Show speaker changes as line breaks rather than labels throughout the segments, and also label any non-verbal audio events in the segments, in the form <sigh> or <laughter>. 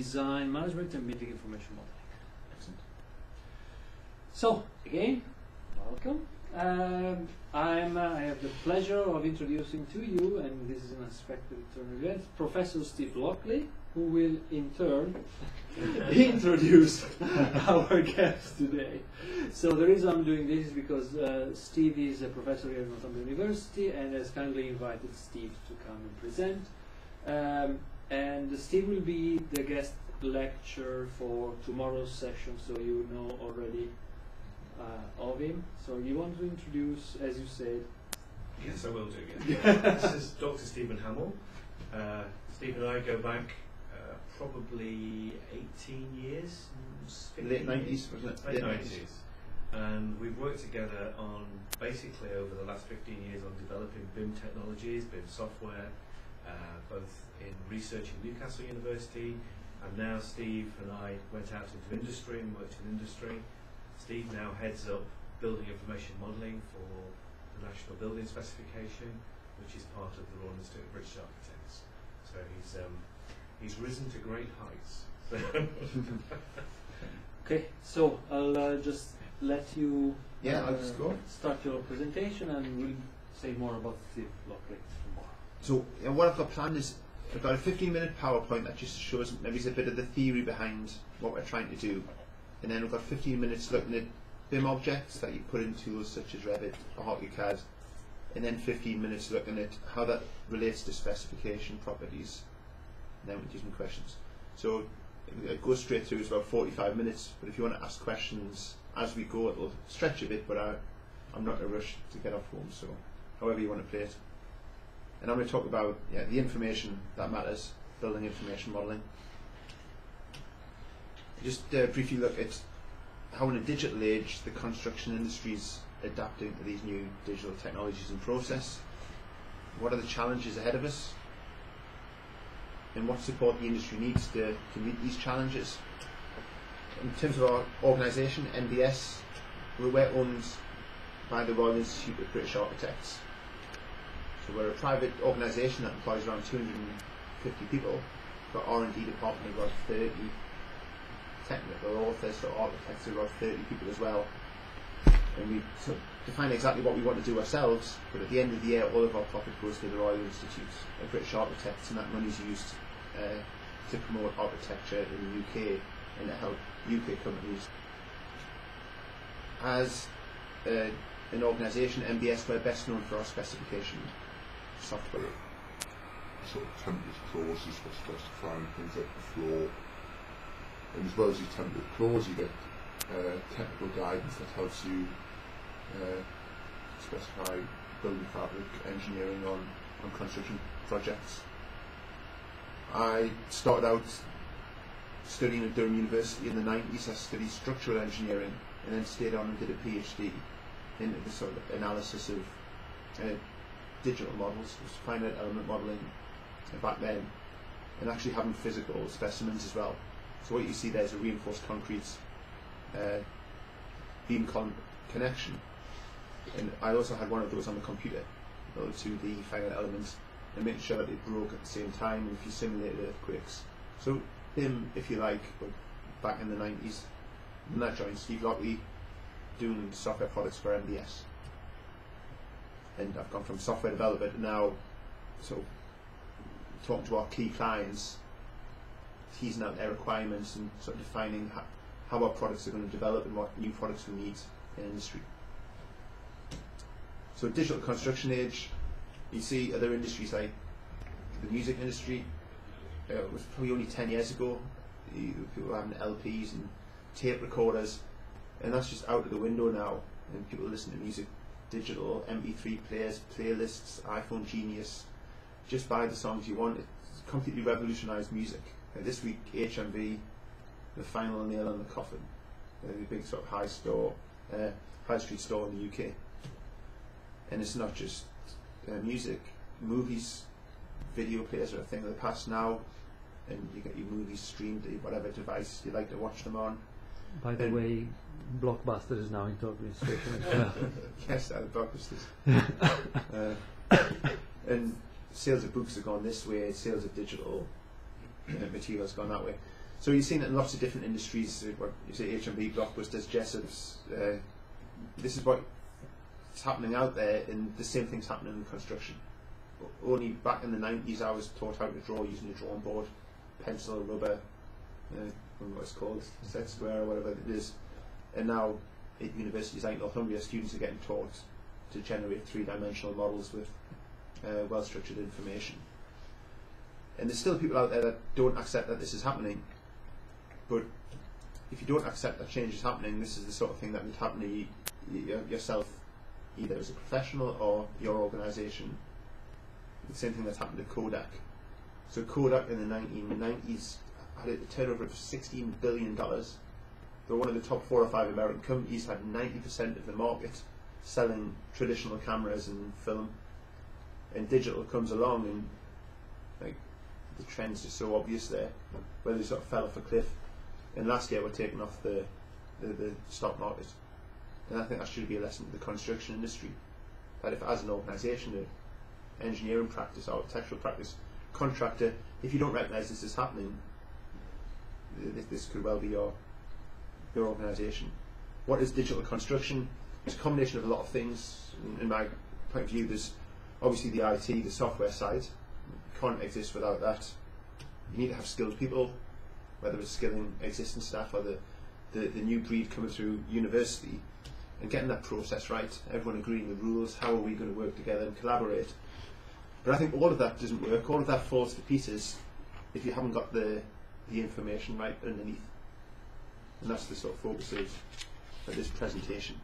design management and building information modeling.
Excellent.
So again, welcome. Um, I'm, uh, I have the pleasure of introducing to you, and this is an unexpected return event, Professor Steve Lockley, who will in turn <laughs> introduce <laughs> our guest today. So the reason I'm doing this is because uh, Steve is a professor here at Northumbria University and has kindly invited Steve to come and present. Um, and Steve will be the guest lecturer for tomorrow's session, so you know already uh, of him. So you want to introduce, as you said,
Yes, I will do. Yeah. <laughs> this is Dr. Stephen Hamil. Uh, Steve and I go back uh, probably 18 years. 15
Late
years.
nineties, wasn't it?
Late 90s. And we've worked together on basically over the last 15 years on developing BIM technologies, BIM software, both in research in Newcastle University, and now Steve and I went out into industry and worked in industry. Steve now heads up building information modelling for the National Building Specification, which is part of the Royal Institute of British Architects. So he's um, he's risen to great heights. <laughs>
Okay, so I'll uh, just let you
Yeah, I'll
uh,
just go.
start your presentation and we'll say more about Steve Lockley tomorrow.
So what I've got planned is I've got a 15 minute PowerPoint that just shows maybe a bit of the theory behind what we're trying to do. And then we've got 15 minutes looking at BIM objects that you put in tools such as Revit or AutoCAD. And then 15 minutes looking at how that relates to specification properties. And then we'll do some questions. So it goes straight through, it's about 45 minutes. But if you want to ask questions as we go, it'll stretch a bit, but I, I'm not in a rush to get off home. So however you want to play it. And I'm going to talk about yeah, the information that matters, building information modelling. Just uh, briefly look at how in a digital age the construction industry is adapting to these new digital technologies and process. What are the challenges ahead of us? And what support the industry needs to, to meet these challenges. In terms of our organisation, NBS, we're owned by the Royal Institute of British Architects. So we're a private organisation that employs around 250 people. Got R&D department of about 30 technical authors, so architects are about 30 people as well. And we of define exactly what we want to do ourselves, but at the end of the year all of our profit goes to the Royal Institute of British Architects and that money is used uh, to promote architecture in the UK and to help UK companies. As uh, an organisation, NBS, we're best known for our specification software.
sort of template clauses for specifying things like the floor. And as well as your template clause, you get uh, technical guidance that helps you uh, specify building fabric engineering on, on construction projects. I started out studying at Durham University in the 90s. I studied structural engineering and then stayed on and did a PhD in the sort of analysis of uh, digital models, was finite element modelling back then, and actually having physical specimens as well. So what you see there is a reinforced concrete uh, beam con- connection, and I also had one of those on the computer, in order to the finite elements, and make sure that it broke at the same time if you simulated earthquakes. So him, if you like, back in the 90s, and that Steve Lockley doing software products for NBS and I've gone from software developer to now of talking to our key clients, teasing out their requirements and sort of defining how, how our products are going to develop and what new products we need in industry. So digital construction age, you see other industries like the music industry, uh, it was probably only 10 years ago, people having LPs and tape recorders, and that's just out of the window now, and people listen to music digital MP3 players, playlists, iPhone Genius. Just buy the songs you want. It's completely revolutionised music. Uh, this week, HMV, the final nail in the coffin, uh, the big sort of high store, uh, high street store in the UK. And it's not just uh, music, movies, video players are a thing of the past now, and you get your movies streamed to whatever device you like to watch them on.
By the
And-
way, Blockbuster is now into administration as well.
yes, of blockbusters. <laughs> uh, and sales of books have gone this way, sales of digital uh, materials gone that way. So you've seen it in lots of different industries. What you say HMV, Blockbusters, Jessop's. Uh, this is what is happening out there, and the same thing's happening in construction. Only back in the 90s, I was taught how to draw using a drawing board, pencil, rubber, uh, I don't know what it's called, set square or whatever it is. And now at universities like Northumbria, students are getting taught to generate three-dimensional models with uh, well-structured information. And there's still people out there that don't accept that this is happening. But if you don't accept that change is happening, this is the sort of thing that would happen to you, you, yourself, either as a professional or your organisation. The same thing that's happened to Kodak. So Kodak in the 1990s had a turnover of 16 billion dollars. They're one of the top four or five American companies. Had 90% of the market selling traditional cameras and film. And digital comes along, and like the trends are so obvious there, where they sort of fell off a cliff. And last year we're taking off the, the, the stock market. And I think that should be a lesson to the construction industry. That if as an organisation, an engineering practice, architectural practice, contractor, if you don't recognise this is happening, this, this could well be your your organisation. What is digital construction? It's a combination of a lot of things. In, in my point of view, there's obviously the IT, the software side. Can't exist without that. You need to have skilled people, whether it's skilling existing staff or the, the, the new breed coming through university, and getting that process right. Everyone agreeing the rules. How are we going to work together and collaborate? But I think all of that doesn't work. All of that falls to pieces if you haven't got the the information right underneath. And that's the sort of focus of, of this presentation.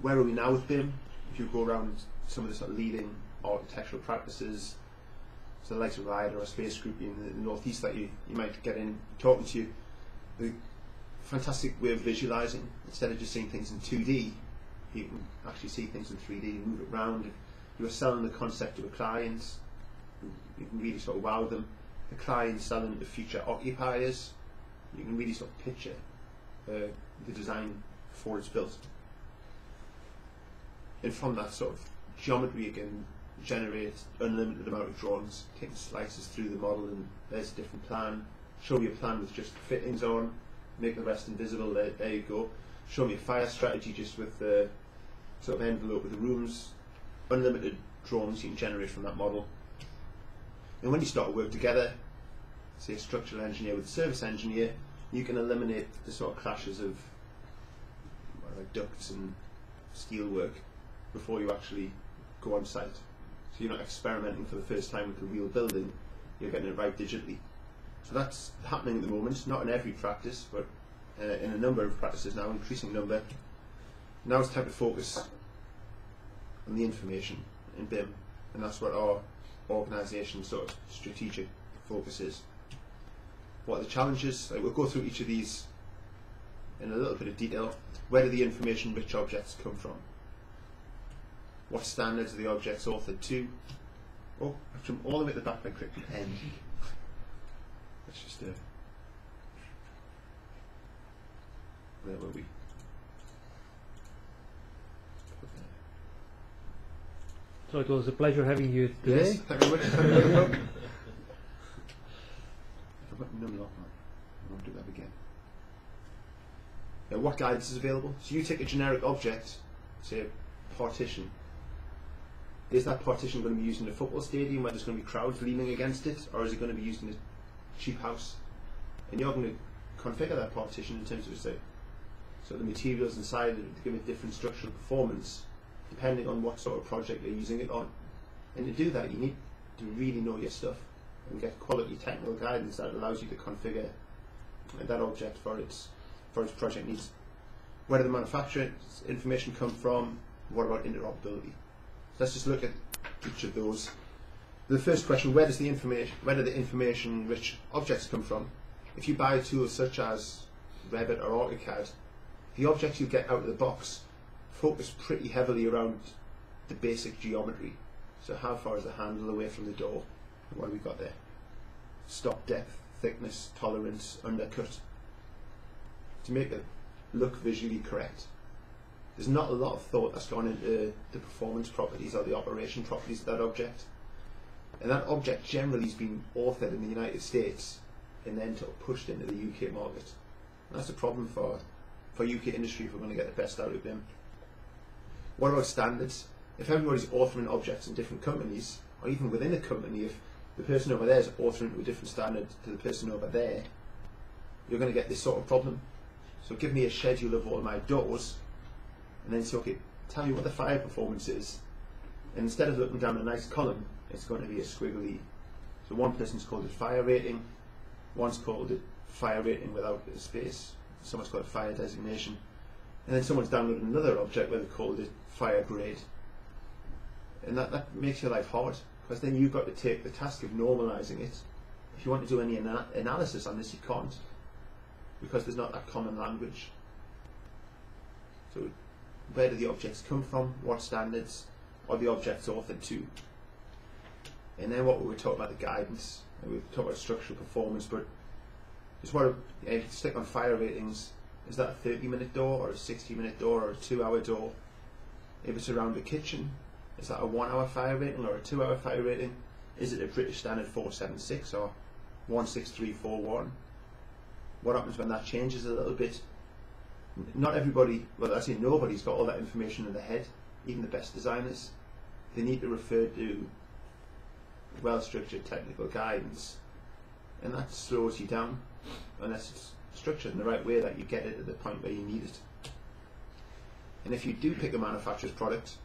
Where are we now with BIM? If you go around some of the sort of leading architectural practices, so the likes of Ryder or Space Group in the northeast that you, you might get in talking to you, the fantastic way of visualizing. Instead of just seeing things in 2D, you can actually see things in 3D, move it around. You are selling the concept to a client, you can really sort of wow them. The client selling to future occupiers, you can really sort of picture uh, the design before it's built. And from that sort of geometry, you can generate unlimited amount of drawings, taking slices through the model, and there's a different plan. Show me a plan with just fittings on, make the rest invisible. There, there you go. Show me a fire strategy just with the sort of envelope with the rooms. Unlimited drawings you can generate from that model. And when you start to work together, say a structural engineer with a service engineer, you can eliminate the sort of clashes of like ducts and steel work before you actually go on site. So you're not experimenting for the first time with a real building, you're getting it right digitally. So that's happening at the moment, not in every practice, but uh, in a number of practices now, increasing number. Now it's time to focus on the information in BIM, and that's what our organisation sort of strategic focus is. What are the challenges? Like we'll go through each of these in a little bit of detail. Where do the information rich objects come from? What standards are the objects authored to? Oh, I've come all the way at the back by clicking N. Let's just uh, where were we?
So it was a pleasure having you today.
Yes, thank you very much. Got none lock. I won't do that again. Uh, what guidance is available? So you take a generic object, say a partition. Is that partition going to be used in a football stadium where there's going to be crowds leaning against it, or is it going to be used in a cheap house? And you're going to configure that partition in terms of say, so the materials inside it to give it different structural performance depending on what sort of project you're using it on. And to do that, you need to really know your stuff and get quality technical guidance that allows you to configure that object for its for its project needs. Where did the manufacturing information come from? What about interoperability? Let's just look at each of those. The first question: Where does the information? Where do the information-rich objects come from? If you buy tools such as Revit or AutoCAD, the objects you get out of the box focus pretty heavily around the basic geometry. So how far is the handle away from the door? What have we got there? Stop depth, thickness, tolerance, undercut. To make it look visually correct. There's not a lot of thought that's gone into the performance properties or the operation properties of that object. And that object generally has been authored in the United States and then sort of pushed into the UK market. And that's a problem for, for UK industry if we're going to get the best out of them. What about standards? If everybody's authoring objects in different companies, or even within a company, if the person over there is authoring to a different standard to the person over there, you're going to get this sort of problem. So give me a schedule of all my doors, and then say, okay, tell me what the fire performance is. And instead of looking down a nice column, it's going to be a squiggly. So one person's called it fire rating, one's called it fire rating without a space, someone's called it fire designation, and then someone's downloaded another object where they've called it fire grade. And that, that makes your life hard, because then you've got to take the task of normalizing it. If you want to do any ana- analysis on this, you can't, because there's not that common language. So where do the objects come from? What standards are the objects authored to? And then what we were talking about the guidance, and we've talked about structural performance, but just want to stick on fire ratings. Is that a 30 minute door or a 60 minute door or a 2 hour door? If it's around the kitchen, is that a 1 hour fire rating or a 2 hour fire rating? Is it a British Standard 476 or 16341? What happens when that changes a little bit? Not everybody, well, I say nobody's got all that information in their head, even the best designers. They need to refer to well structured technical guidance, and that slows you down unless it's structured in the right way that you get it at the point where you need it. And if you do pick a manufacturer's product,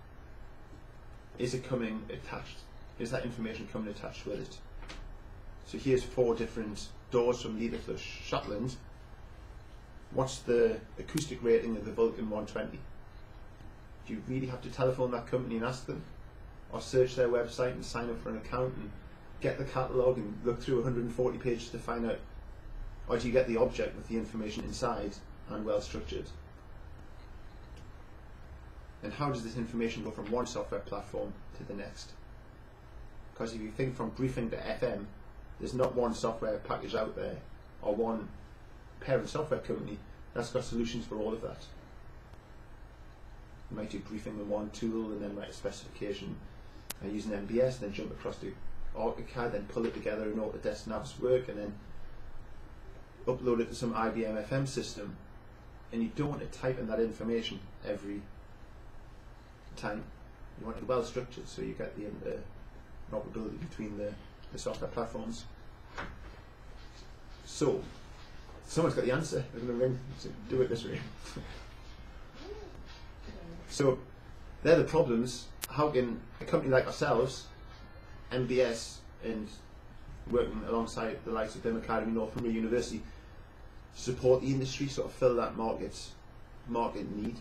is it coming attached? Is that information coming attached with it? So here's four different doors from Leaderflush, Shapland. What's the acoustic rating of the Vulcan 120? Do you really have to telephone that company and ask them? Or search their website and sign up for an account and get the catalogue and look through 140 pages to find out? Or do you get the object with the information inside and well structured? And how does this information go from one software platform to the next? Because if you think from briefing to FM, there's not one software package out there or one parent software company that's got solutions for all of that. You might do briefing with one tool and then write a specification uh, using NBS, then jump across to AutoCAD, then pull it together in Autodesk Navisworks, and then upload it to some IBM FM system. And you don't want to type in that information every time. You want it well structured so you get the um, interoperability between the, the software platforms. So, someone's got the answer. They're going to ring. Do it this way. so, they're the problems. How can a company like ourselves, NBS, and working alongside the likes of BIM Academy, Northumbria University, support the industry, sort of fill that market market need?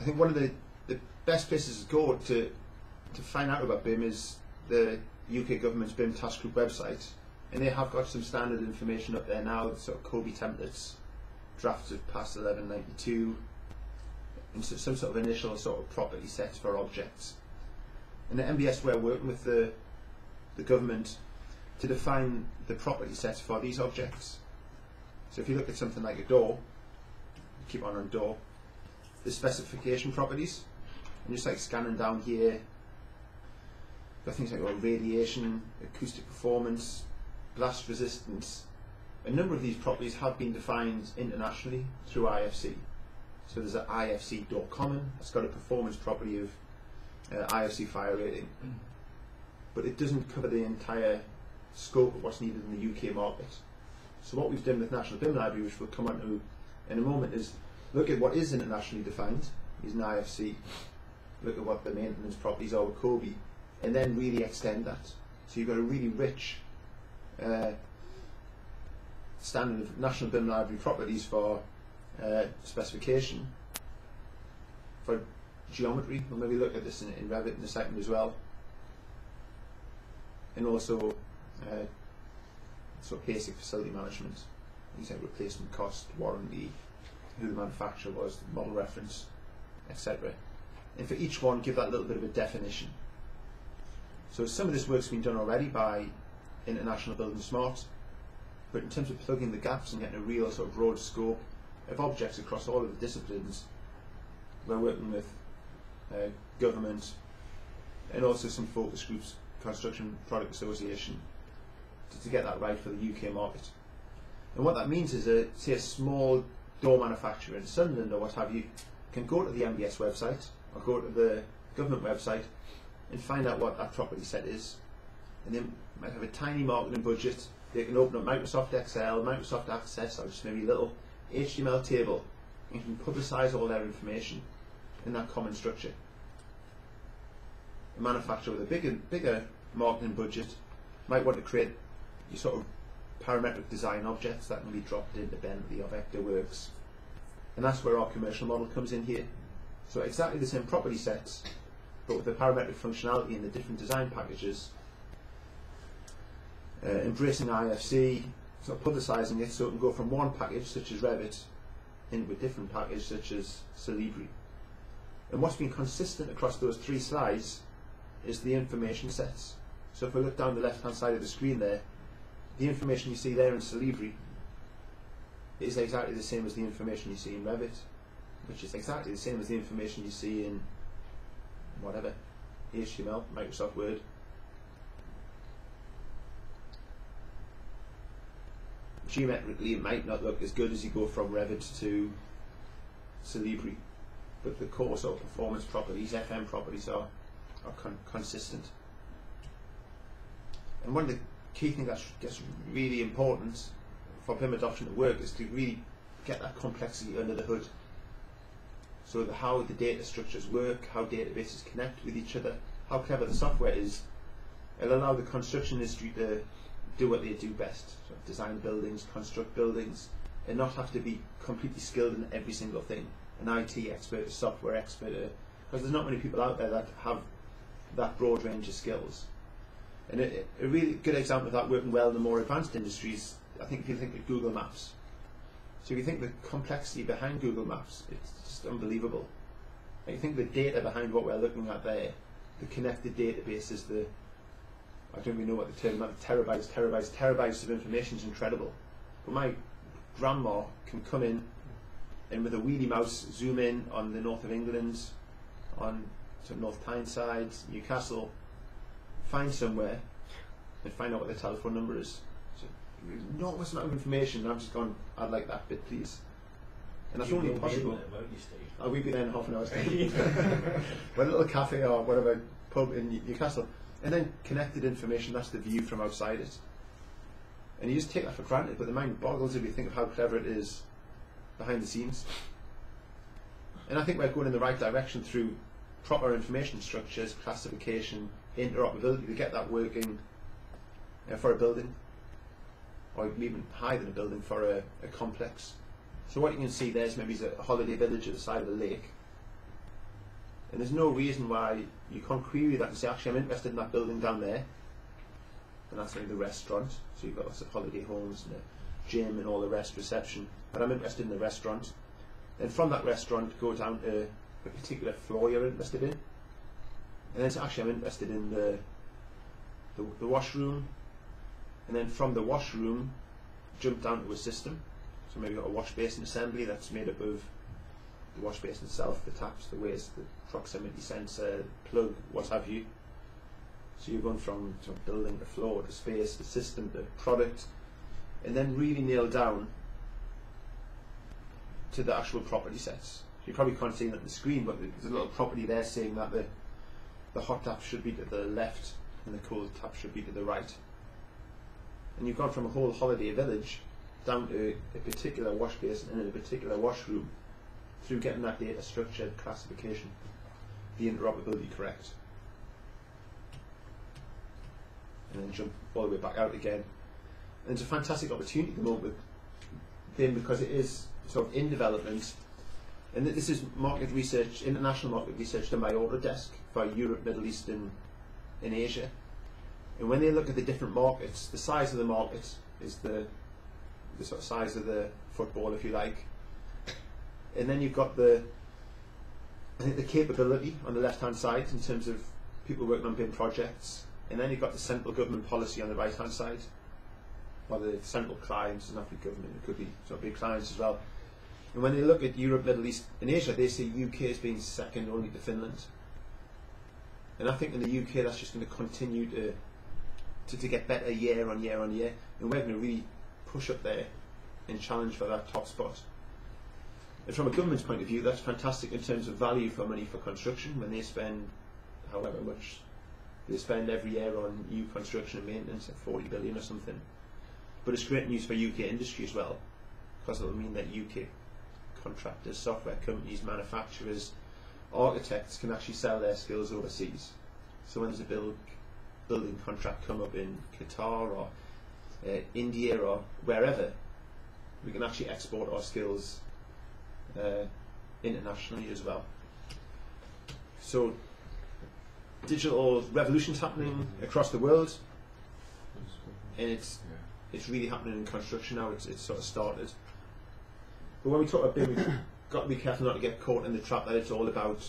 I think one of the, the best places to go to to find out about BIM is the UK government's BIM Task Group website, and they have got some standard information up there now, sort of COBie templates, drafts of PAS 1192, and so, some sort of initial sort of property sets for objects. And the NBS, we're working with the the government to define the property sets for these objects. So if you look at something like a door, keep on on door, the specification properties, and just like scanning down here, got things like well, radiation, acoustic performance, blast resistance. A number of these properties have been defined internationally through IFC. So there's an IFC door common, it's got a performance property of uh, IFC fire rating, but it doesn't cover the entire scope of what's needed in the UK market. So what we've done with National BIM Library, which we'll come on to in a moment, is look at what is internationally defined using IFC, look at what the maintenance properties are with COBie, and then really extend that. So you've got a really rich uh, standard of National BIM Library properties for uh, specification, for geometry. We'll maybe look at this in, in Revit in a second as well, and also uh, sort of basic facility management, things like replacement cost, warranty, who the manufacturer was, the model reference, etc. And for each one, give that little bit of a definition. So some of this work's been done already by International buildingSMART, but in terms of plugging the gaps and getting a real sort of broad scope of objects across all of the disciplines, we're working with uh, government and also some focus groups, Construction Product Association, to, to get that right for the UK market. And what that means is, a, say, a small door manufacturer in Sunderland or what have you can go to the NBS website or go to the government website and find out what that property set is. And they might have a tiny marketing budget. They can open up Microsoft Excel, Microsoft Access, or just maybe a little HTML table and can publicise all their information in that common structure. A manufacturer with a bigger, bigger marketing budget might want to create your sort of parametric design objects that can be dropped Bentley or Vectorworks. And that's where our commercial model comes in here. So exactly the same property sets, but with the parametric functionality in the different design packages, uh, embracing IFC, sort of publicising it so it can go from one package such as Revit into a different package such as Solibri. And what's been consistent across those three slides is the information sets. So if we look down the left hand side of the screen there, the information you see there in Solibri is exactly the same as the information you see in Revit, which is exactly the same as the information you see in whatever, HTML, Microsoft Word. Geometrically, it might not look as good as you go from Revit to Solibri, but the course of performance properties, FM properties are, are con consistent. And one of the key thing that gets really important for BIM adoption to work is to really get that complexity under the hood. So that how the data structures work, how databases connect with each other, how clever the software is, it'll allow the construction industry to do what they do best. So design buildings, construct buildings, and not have to be completely skilled in every single thing. An IT expert, a software expert, uh, because there's not many people out there that have that broad range of skills. And a, a really good example of that working well in the more advanced industries, I think if you think of Google Maps. So if you think the complexity behind Google Maps, it's just unbelievable. And you think the data behind what we're looking at there, the connected databases, the I don't even know what the term is, terabytes, terabytes, terabytes of information is incredible. But my grandma can come in and with a wheelie mouse zoom in on the north of England, on sort of North Tyneside, Newcastle, find somewhere and find out what their telephone number is. So, enormous amount of information, and I've just gone, I'd like that bit, please. And that's
You
only
will
possible.
in there, won't you, Steve?
Oh, we'd be there in half an hour's <laughs> time. <laughs> a little cafe or whatever pub in Newcastle. And then connected information, that's the view from outside it. And you just take that for granted, but the mind boggles if you think of how clever it is behind the scenes. And I think we're going in the right direction through proper information structures, classification, interoperability to get that working uh, for a building, or even higher than a building for a, a complex. So what you can see there is maybe a holiday village at the side of the lake. And there's no reason why you can't query that and say, actually, I'm interested in that building down there. And that's maybe the restaurant. So you've got lots of holiday homes and a gym and all the rest, reception. But I'm interested in the restaurant. Then from that restaurant, go down to a particular floor you're interested in. And then actually, I'm interested in the, the, the washroom. And then from the washroom, jump down to a system. So maybe got a wash basin assembly that's made up of the wash basin itself, the taps, the waste, the proximity sensor, plug, what have you. So you're going from building to floor to space to system to product, and then really nail down to the actual property sets. You probably can't see that on the screen, but there's a little property there saying that the the hot tap should be to the left and the cold tap should be to the right. And you've gone from a whole holiday village down to a particular wash basin and a particular washroom through getting that data structured classification, the interoperability correct. And then jump all the way back out again. And it's a fantastic opportunity at the moment with BIM because it is sort of in development. And this is market research, international market research done by Autodesk for Europe, Middle East and in Asia. And when they look at the different markets, the size of the market is the the sort of size of the football, if you like. And then you've got the I think the capability on the left hand side in terms of people working on BIM projects. And then you've got the central government policy on the right hand side. Or the central clients, not the government, it could be sort of big clients as well. And when they look at Europe, Middle East and Asia, they see UK as being second only to Finland. And I think in the UK that's just going to continue to to, to get better year on year on year, and we're going to really push up there and challenge for that top spot. And from a government's point of view, that's fantastic in terms of value for money for construction when they spend however much they spend every year on new construction and maintenance, at 40 billion or something. But it's great news for UK industry as well, because it will mean that UK contractors, software companies, manufacturers, architects can actually sell their skills overseas. So when there's a build, building contract come up in Qatar or uh, India or wherever, we can actually export our skills uh, internationally as well. So digital revolution's happening across the world, and it's it's really happening in construction now. It's it's sort of started. But when we talk about we've got to be careful not to get caught in the trap that it's all about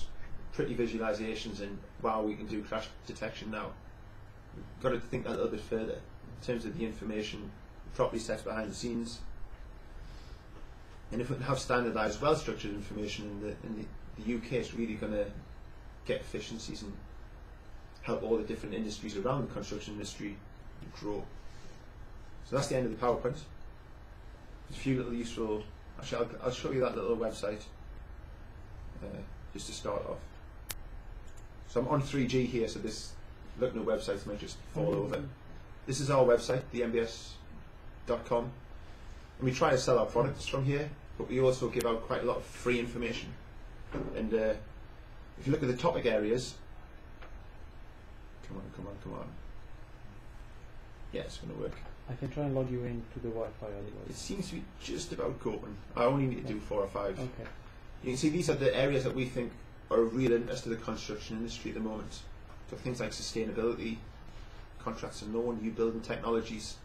pretty visualizations and wow, we can do clash detection now. We've got to think a little bit further in terms of the information properly set behind the scenes. And if we have standardised, well-structured information in the in the, the UK, it's really going to get efficiencies and help all the different industries around the construction industry grow. So that's the end of the PowerPoint. There's a few little useful. Actually, I'll, I'll show you that little website uh, just to start off. So I'm on 3G here, so this looking at websites might just fall over. This is our website, thenbs.com, and we try to sell our products from here, but we also give out quite a lot of free information. And uh, if you look at the topic areas, come on, come on, come on. Yeah, it's going to work.
I can try and log you in to the Wi-Fi
anyway.
It
seems to be just about going. I only need to do four or five.
Okay.
You can see these are the areas that we think are of real interest to the construction industry at the moment. So things like sustainability, contracts and loan, new building technologies.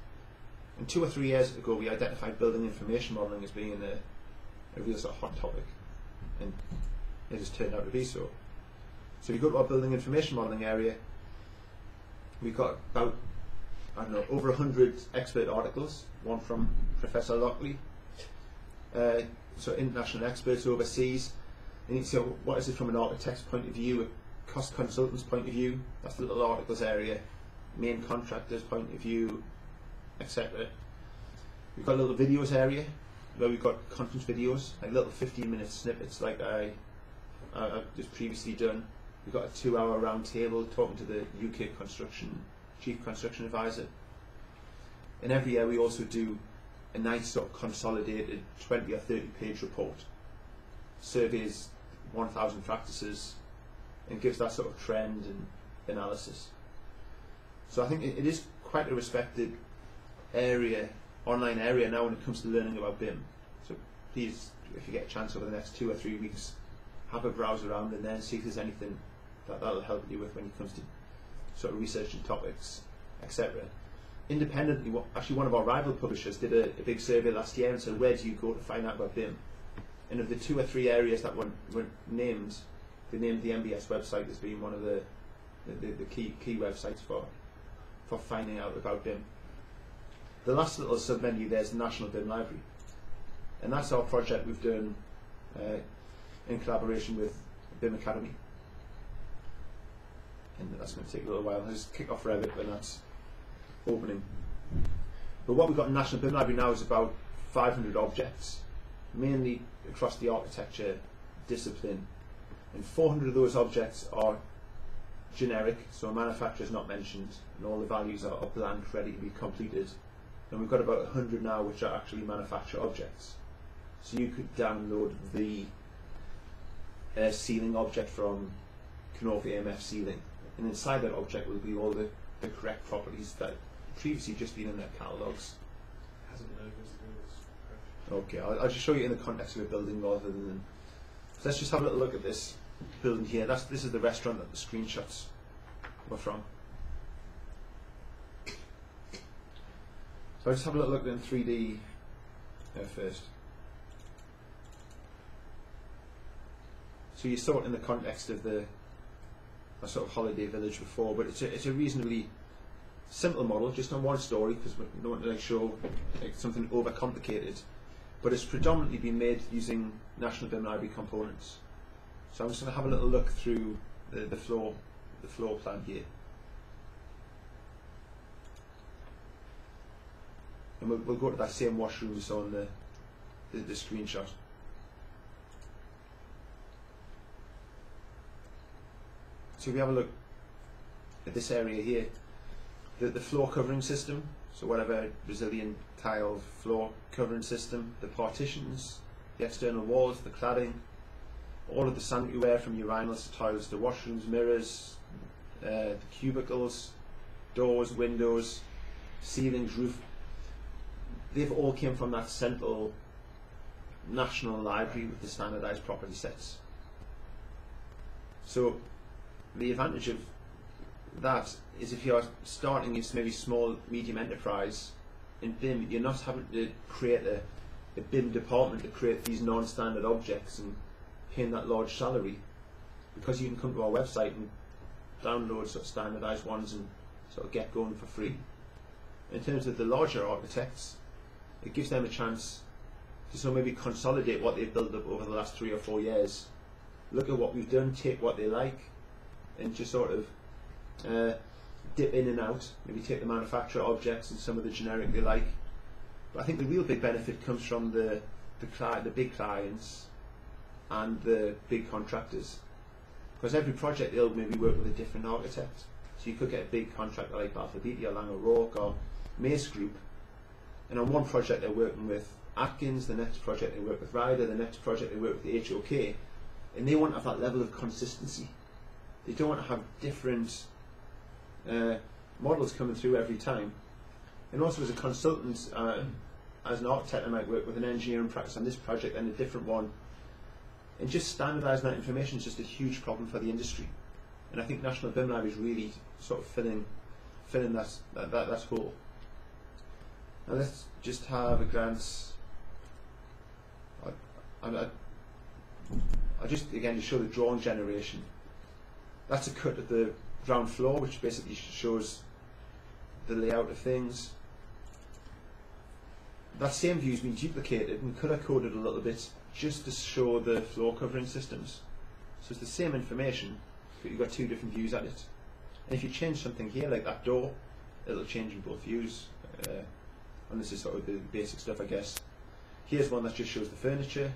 And two or three years ago, we identified building information modelling as being a, a real sort of hot topic, and it has turned out to be so. So if you go to our building information modelling area, we've got about I don't know over hundred expert articles, one from Professor Lockley, uh, so international experts overseas. And you see oh, what is it from an architect's point of view, a cost consultant's point of view. That's the little articles area. Main contractor's point of view, etc. We've got a little videos area where we've got conference videos, like little 15 minute snippets, like I, I I've just previously done. We've got a two hour round table talking to the UK construction chief construction advisor. And every year we also do a nice sort of consolidated 20 or 30 page report. Surveys 1,000 practices and gives that sort of trend and analysis. So I think it, it is quite a respected area, online area now when it comes to learning about BIM. So please, if you get a chance over the next two or three weeks, have a browse around and then see if there's anything that that'll help you with when it comes to sort of researching topics, etc. Independently, actually one of our rival publishers did a, a big survey last year and said, where do you go to find out about BIM? And of the two or three areas that were, were named, they named the NBS website as being one of the, the, the, the key, key websites for, for finding out about BIM. The last little sub-menu there is the National BIM Library. And that's our project we've done uh, in collaboration with BIM Academy. And that's going to take a little while. I'll just kick off Revit when that's opening. But what we've got in National BIM Library now is about 500 objects, mainly across the architecture discipline. And 400 of those objects are generic, so a manufacturer is not mentioned, and all the values are, blank, ready to be completed. And we've got about 100 now which are actually manufacturer objects. So you could download the uh, ceiling object from Knauf AMF ceiling, and inside that object will be all the, the correct properties that previously just been in their catalogues.
Hasn't noticed it was
Okay, I'll, I'll just show you in the context of a building rather than. So let's just have a little look at this building here. That's this is the restaurant that the screenshots were from. So I'll just have a little look in 3D uh, first. So you saw it in the context of the a sort of holiday village before, but it's a, it's a reasonably simple model, just on one story, because we don't want to like, show like, something overcomplicated. But it's predominantly been made using National BIM Library components. So I'm just going to have a little look through the, the floor the floor plan here. And we'll, we'll go to that same washroom we saw in the, the, the screenshot. So if you have a look at this area here, the, the floor covering system, so whatever resilient tile floor covering system, the partitions, the external walls, the cladding, all of the sanitary ware from urinals to toilets to washrooms, mirrors, uh, the cubicles, doors, windows, ceilings, roof, they've all came from that central national library with the standardised property sets. So the advantage of that is if you're starting as maybe small, medium enterprise in BIM, you're not having to create a, a BIM department to create these non-standard objects and paying that large salary because you can come to our website and download sort of standardised ones and sort of get going for free. In terms of the larger architects, it gives them a chance to sort of maybe consolidate what they've built up over the last three or four years. Look at what we've done, take what they like, and just sort of uh, dip in and out. Maybe take the manufacturer objects and some of the generic they like. But I think the real big benefit comes from the the, cli- the big clients and the big contractors. Because every project they'll maybe work with a different architect. So you could get a big contractor like Balfour Beatty or or Mace Group, and on one project they're working with Atkins, the next project they work with Ryder, the next project they work with the HOK, and they want to have that level of consistency. They don't want to have different uh, models coming through every time. And also as a consultant, uh, as an architect I might work with an engineer engineering practice on this project and a different one. And just standardising that information is just a huge problem for the industry. And I think National BIM Lab is really sort of filling, filling that, that, that, that hole. Now let's just have a glance. I, I, I just again to show the drawing generation. That's a cut of the ground floor, which basically shows the layout of things. That same view's been duplicated and colour coded a little bit just to show the floor covering systems. So it's the same information, but you've got two different views at it. And if you change something here, like that door, it'll change in both views. Uh, and this is sort of the basic stuff, I guess. Here's one that just shows the furniture.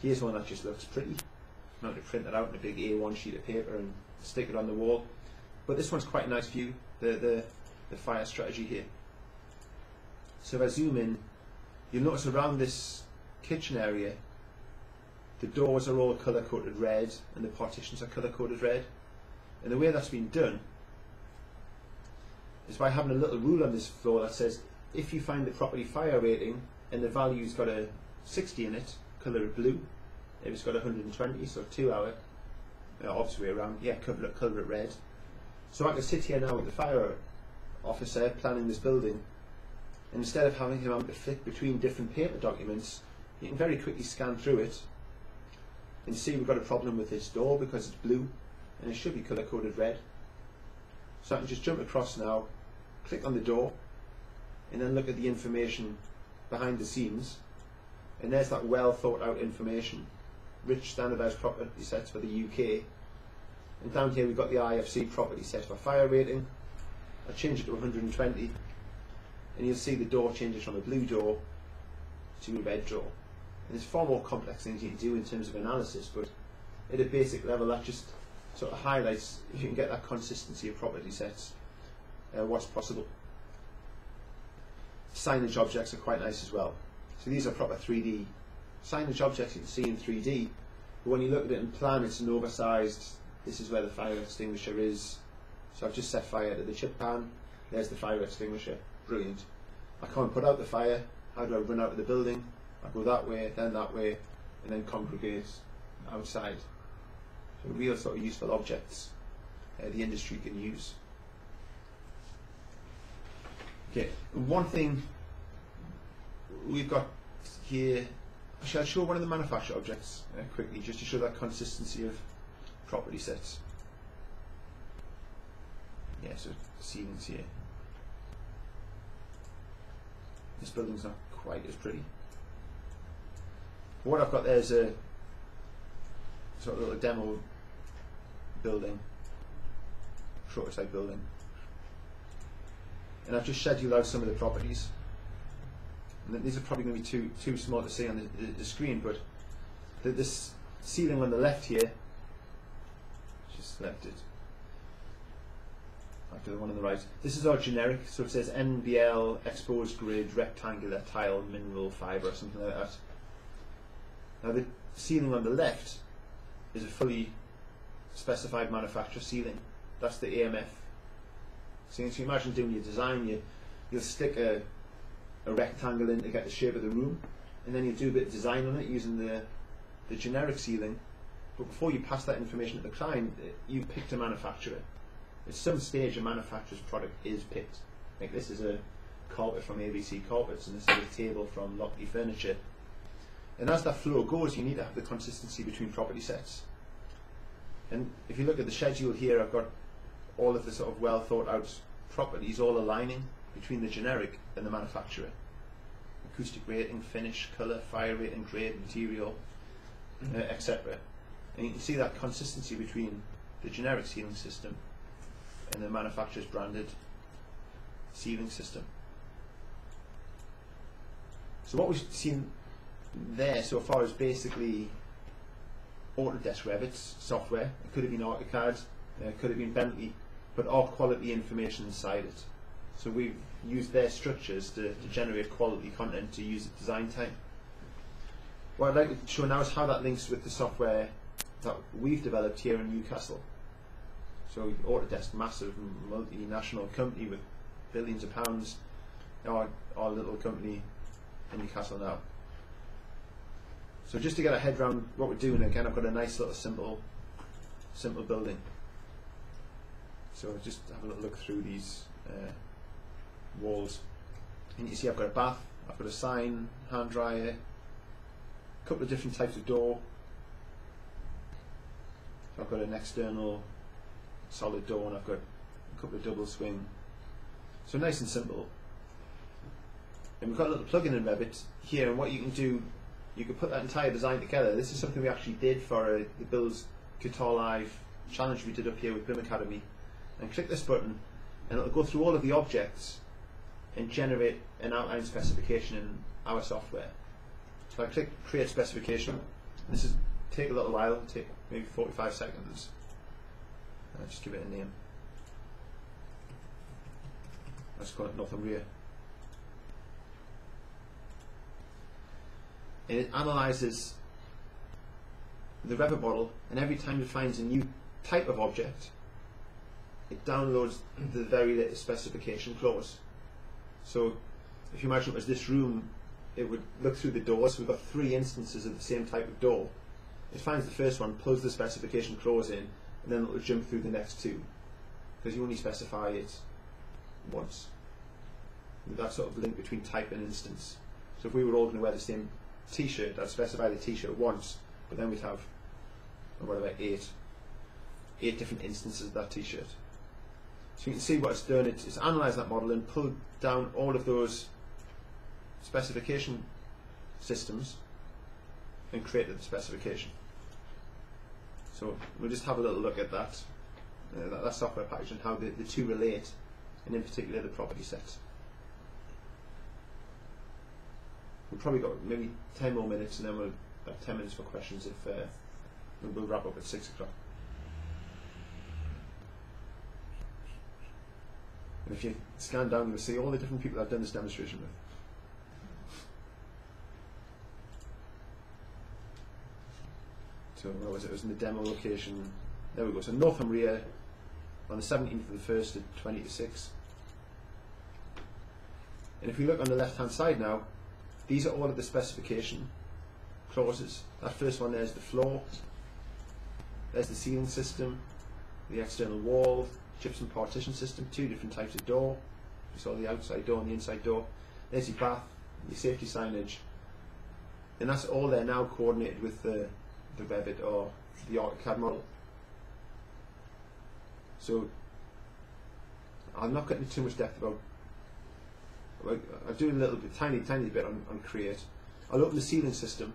Here's one that just looks pretty. Not to print it out in a big A1 sheet of paper and stick it on the wall. But this one's quite a nice view, the, the, the fire strategy here. So if I zoom in, you'll notice around this kitchen area, the doors are all colour coded red and the partitions are colour coded red. And the way that's been done is by having a little rule on this floor that says if you find the property fire rating and the value's got a 60 in it, colour it blue. If it's got 120, so two hour, uh, way around, yeah, cover it, colour it red. So I can sit here now with the fire officer planning this building, and instead of having him to flick between different paper documents, you can very quickly scan through it and see we've got a problem with this door because it's blue and it should be colour coded red. So I can just jump across now, click on the door, and then look at the information behind the scenes. And there's that well thought out information, rich standardised property sets for the UK. And down here we've got the IFC property set for fire rating. I change it to 120, and you'll see the door changes from a blue door to a red door. And there's far more complex things you can do in terms of analysis, but at a basic level, that just sort of highlights if you can get that consistency of property sets, uh, what's possible. Signage objects are quite nice as well. So these are proper 3D signage objects you can see in 3D, but when you look at it in plan, it's an oversized. This is where the fire extinguisher is. So I've just set fire to the chip pan. There's the fire extinguisher. Brilliant. I can't put out the fire. How do I run out of the building? I go that way, then that way, and then congregate outside. So real sort of useful objects uh, the industry can use. Okay, one thing we've got here, shall I show one of the manufacturer objects uh, quickly, just to show that consistency of property sets. Yeah, so ceilings here. This building's not quite as pretty. What I've got there is a sort of little demo building, prototype building. and I've just scheduled out some of the properties. These are probably going to be too too small to see on the, the, the screen, but the, this ceiling on the left here, just left it after the one on the right. This is our generic, so it says NBL exposed grid rectangular tile mineral fibre or something like that. Now the ceiling on the left is a fully specified manufacturer ceiling. That's the AMF. So you imagine doing your design, you, you'll stick a, a rectangle in to get the shape of the room, and then you do a bit of design on it using the, the generic ceiling. But before you pass that information to the client, uh, you picked a manufacturer. At some stage, a manufacturer's product is picked. Like this is a carpet from ABC Carpets, and this is a table from Lockley Furniture. And as that flow goes, you need to have the consistency between property sets. And if you look at the schedule here, I've got all of the sort of well thought out properties all aligning between the generic and the manufacturer. Acoustic rating, finish, colour, fire rating, grade, material, uh, etc. And you can see that consistency between the generic ceiling system and the manufacturer's branded ceiling system. So what we've seen there so far is basically Autodesk Revit's software. It could have been AutoCAD, uh, it could have been Bentley, but all quality information inside it. So we've used their structures to, to generate quality content to use at design time. What I'd like to show now is how that links with the software that we've developed here in Newcastle. So Autodesk, massive multinational company with billions of pounds, our, our little company in Newcastle now. So just to get a head around what we're doing again, I've got a nice little simple, simple building. So just have a little look through these uh, walls, and you see I've got a bath, I've got a sign, hand dryer, a couple of different types of door. So I've got an external solid door, and I've got a couple of double swing. So nice and simple. And we've got a little plugin in Revit here, and what you can do you can put that entire design together. This is something we actually did for uh, the Build Qatar Live challenge we did up here with BIM Academy. And click this button, and it'll go through all of the objects and generate an outline specification in our software. So I click Create Specification. This is take a little while, take maybe 45 seconds. Uh, just give it a name. Let's call it Northumbria. and it analyzes the Revit model, and every time it finds a new type of object, it downloads the very latest specification clause. So, if you imagine it was this room, it would look through the doors. We've got three instances of the same type of door. It finds the first one, pulls the specification clause in, and then it will jump through the next two, because you only specify it once. That sort of link between type and instance. So if we were all going to wear the same t-shirt, I'd specify the t-shirt once, but then we'd have whatever eight, eight different instances of that t-shirt. So you can see what it's done. It's, it's analysed that model and pulled down all of those specification systems and created the specification. So we'll just have a little look at that, uh, that, that software package and how the, the two relate, and in particular the property sets. We've probably got maybe 10 more minutes and then we'll have 10 minutes for questions if uh, we'll wrap up at 6 o'clock. And if you scan down, you'll see all the different people I've done this demonstration with. So where was it? It was in the demo location. There we go. So Northumbria on the 17th of the 1st at 20 to 6. And if we look on the left hand side now, these are all of the specification clauses. That first one there's the floor, there's the ceiling system, the external wall, gypsum partition system, two different types of door. You saw the outside door and the inside door. There's your bath, your safety signage. And that's all there now coordinated with the, the Revit or the AutoCAD model. So I'm not getting too much depth about like, I'll do a little bit, tiny, tiny bit on, on create. I'll open the ceiling system.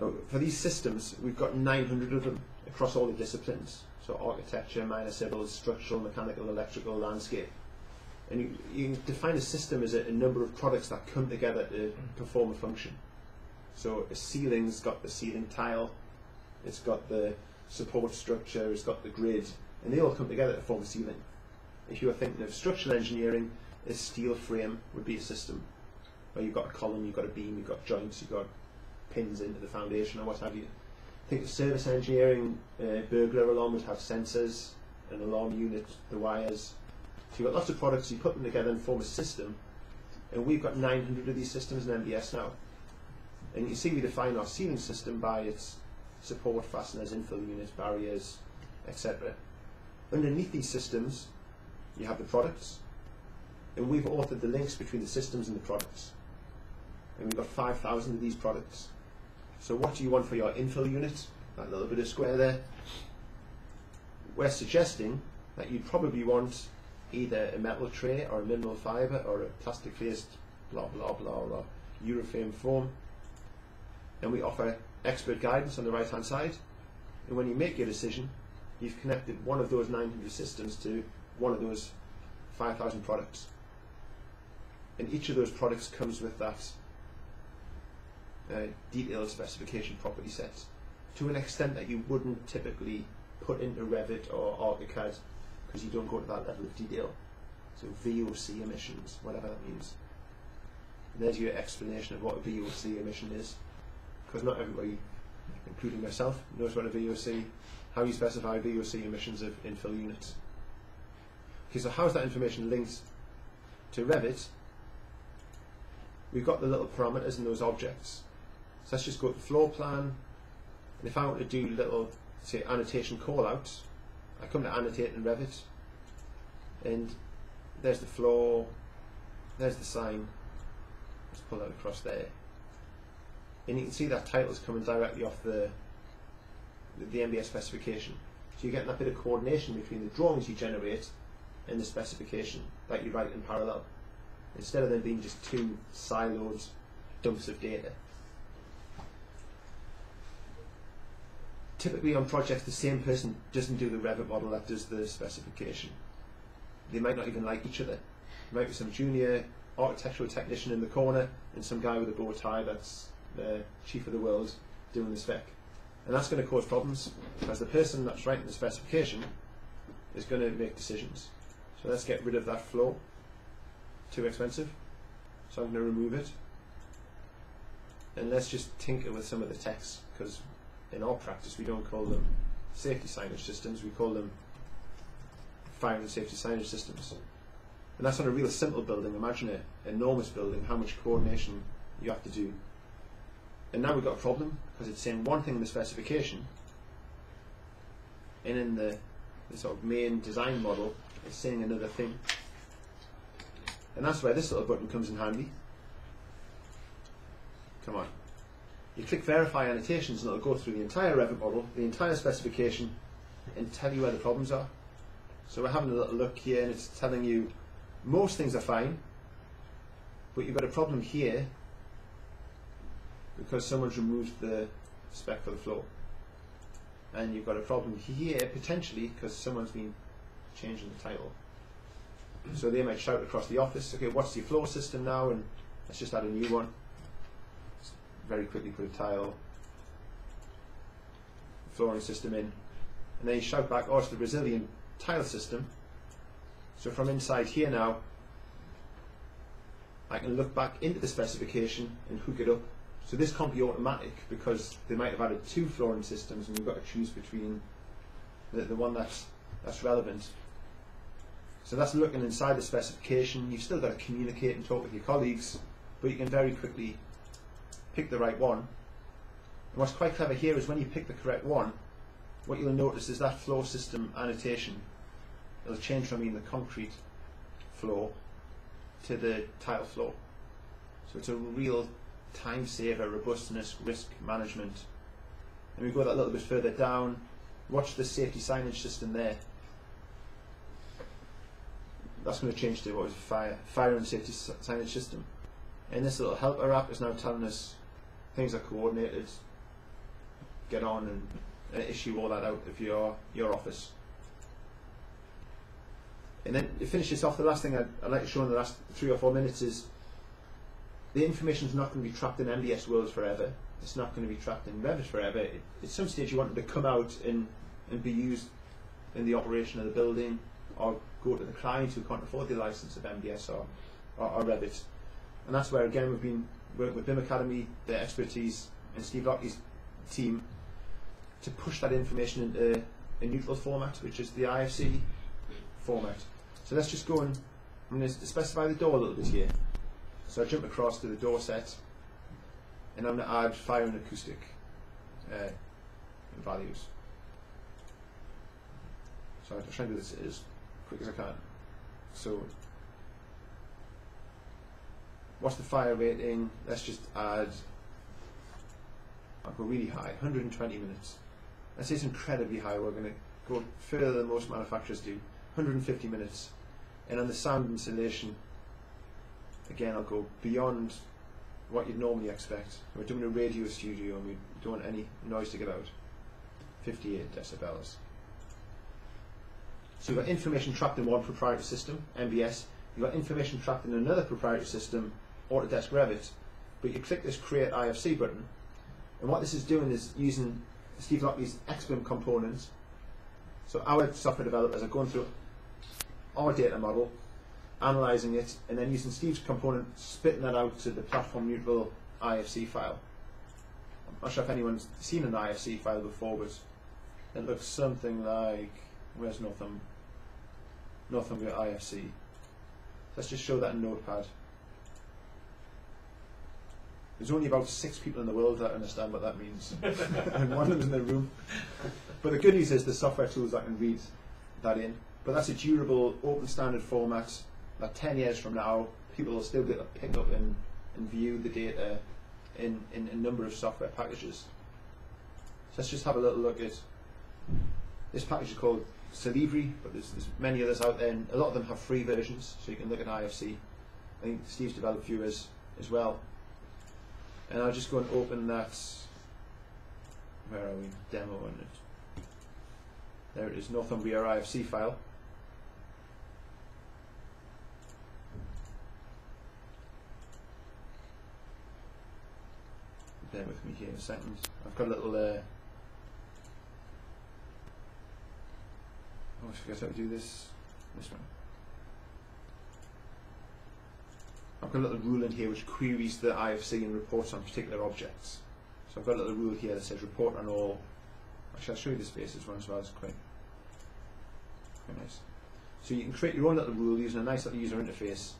Now, for these systems, we've got 900 of them across all the disciplines. So architecture, minor civils, structural, mechanical, electrical, landscape. And you, you define a system as a, a number of products that come together to perform a function. So a ceiling's got the ceiling tile, it's got the support structure, it's got the grid, and they all come together to form a ceiling. If you were thinking of structural engineering, a steel frame would be a system where you've got a column, you've got a beam, you've got joints, you've got pins into the foundation or what have you. Think of service engineering, uh, burglar alarm would have sensors, an alarm unit, the wires. So you've got lots of products, you put them together and form a system, and we've got 900 of these systems in NBS now. And you see we define our ceiling system by its support fasteners, infill units, barriers, etc. Underneath these systems, you have the products, and we've authored the links between the systems and the products. And we've got 5,000 of these products. So what do you want for your infill unit? That little bit of square there. We're suggesting that you'd probably want either a metal tray or a mineral fibre or a plastic faced blah blah blah or urethane foam. And we offer expert guidance on the right hand side. And when you make your decision, you've connected one of those 900 systems to one of those 5,000 products. And each of those products comes with that detailed specification property sets to an extent that you wouldn't typically put into Revit or AutoCAD because you don't go to that level of detail. So VOC emissions, whatever that means. And there's your explanation of what a VOC emission is because not everybody, including myself, knows what a VOC, how you specify VOC emissions of infill units. Okay, so how's that information linked to Revit? We've got the little parameters in those objects. So let's just go to the floor plan. And if I want to do little, say, annotation callouts, I come to annotate in Revit. And there's the floor, there's the sign. Let's pull that across there. And you can see that title's coming directly off the, the NBS specification. So you're getting that bit of coordination between the drawings you generate and the specification that you write in parallel. Instead of them being just two siloed dumps of data. Typically on projects the same person doesn't do the Revit model that does the specification. They might not even like each other. There might be some junior architectural technician in the corner and some guy with a bow tie that's the chief of the world doing the spec. And that's going to cause problems because the person that's writing the specification is going to make decisions. So let's get rid of that flow. Too expensive. So I'm going to remove it. And let's just tinker with some of the text because in our practice we don't call them safety signage systems, we call them fire and safety signage systems. And that's on a real simple building. Imagine an enormous building, how much coordination you have to do. And now we've got a problem because it's saying one thing in the specification, and in the, the sort of main design model, it's saying another thing. And that's where this little button comes in handy. Come on. You click verify annotations and it'll go through the entire Revit model, the entire specification, and tell you where the problems are. So we're having a little look here and it's telling you most things are fine, but you've got a problem here because someone's removed the spec for the floor. And you've got a problem here potentially because someone's been changing the title. So they might shout across the office, okay, what's your floor system now? And let's just add a new one. Very quickly put a tile flooring system in. And then you shout back, oh, it's the Brazilian tile system. So from inside here now, I can look back into the specification and hook it up. So this can't be automatic because they might have added two flooring systems and you've got to choose between the, the one that's, that's relevant. So that's looking inside the specification. You've still got to communicate and talk with your colleagues, but you can very quickly pick the right one. And what's quite clever here is when you pick the correct one, what you'll notice is that floor system annotation it'll change from being the concrete floor to the tile floor. So it's a real time saver, robustness, risk management. And we go that little bit further down. Watch the safety signage system there. That's going to change to what was fire, fire and safety signage system. And this little helper app is now telling us things are coordinated. Get on and issue all that out of your your office. And then to finish this off, the last thing I'd, I'd like to show in the last three or four minutes is the information is not going to be trapped in NBS worlds forever. It's not going to be trapped in Revit forever. At some stage, you want it to come out and, and be used in the operation of the building or go to the client who can't afford the license of NBS or, or, or Revit. And that's where, again, we've been working with BIM Academy, their expertise, and Steve Lockley's team to push that information into a neutral format, which is the IFC format. So let's just go and I'm going to specify the door a little bit here. So I jump across to the door set, and I'm going to add fire and acoustic uh, values. So I'm trying to do this as quick as I can. So what's the fire rating? Let's just add, I'll go really high, 120 minutes. Let's say it's incredibly high, we're going to go further than most manufacturers do, 150 minutes. And on the sound insulation, again, I'll go beyond what you'd normally expect. We're doing a radio studio and we don't want any noise to get out. 58 decibels. So you've got information trapped in one proprietary system, NBS. You've got information trapped in another proprietary system, Autodesk Revit. But you click this Create IFC button, and what this is doing is using Steve Lockley's XBIM components. So our software developers are going through our data model, analysing it, and then using Steve's component, spitting that out to the platform neutral IFC file. I'm not sure if anyone's seen an IFC file before, but it looks something like where's Northam Northumbria IFC. Let's just show that in Notepad. There's only about six people in the world that understand what that means, <laughs> and one of them's in the room. But the good news is the software tools that can read that in. But that's a durable, open standard format that 10 years from now, people will still be able to pick up and, and view the data in, in a number of software packages. So let's just have a little look at this package is called Solibri, but there's, there's many others out there, and a lot of them have free versions, so you can look at IFC. I think Steve's developed viewers as well. And I'll just go and open that. Where are we? Demo on it. There it is, Northumbria IFC file. Bear with me here a second. I've got a little. Uh, oh, I forget how to do this. This one. I've got a little rule in here which queries the IFC and reports on particular objects. So I've got a little rule here that says report on all. Actually, I'll show you the spaces one as well. It's quite, quite nice. So you can create your own little rule using a nice little user interface,